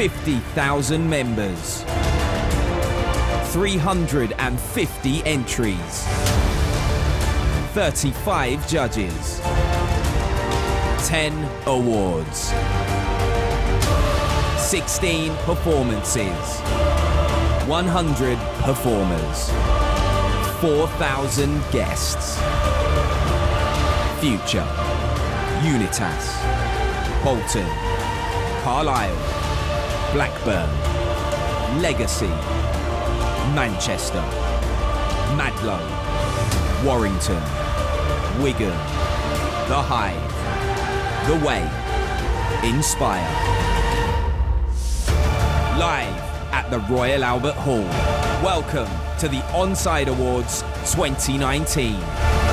50,000 members. 350 entries. 35 judges. 10 awards. 16 performances. 100 performers. 4,000 guests. Future. Unitas. Bolton. Carlisle. Blackburn. Legacy. Manchester. Mahdlo. Warrington. Wigan. The Hive. The Way. Inspire. Live at the Royal Albert Hall. Welcome to the Onside Awards 2019.